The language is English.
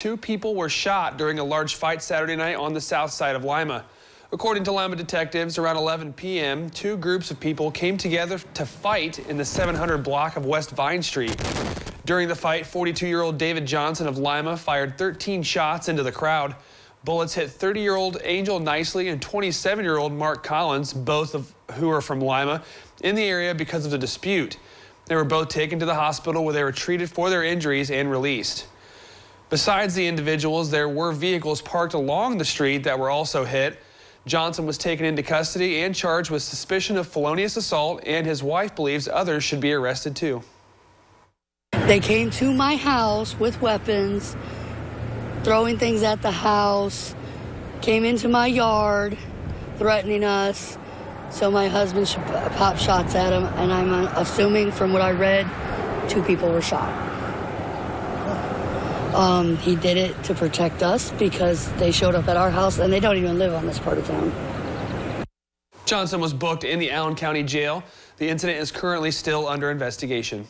Two people were shot during a large fight Saturday night on the south side of Lima. According to Lima detectives, around 11 p.m., two groups of people came together to fight in the 700 block of West Vine Street. During the fight, 42-year-old David Johnson of Lima fired 13 shots into the crowd. Bullets hit 30-year-old Angel Nicely and 27-year-old Mark Collins, both of who are from Lima, in the area because of the dispute. They were both taken to the hospital where they were treated for their injuries and released. Besides the individuals, there were vehicles parked along the street that were also hit. Johnson was taken into custody and charged with suspicion of felonious assault, and his wife believes others should be arrested too. They came to my house with weapons, throwing things at the house, came into my yard, threatening us. So my husband should pop shots at him, and I'm uh, assuming from what I read, two people were shot. Um, he did it to protect us because they showed up at our house and they don't even live on this part of town. Johnson was booked in the Allen County Jail. The incident is currently still under investigation.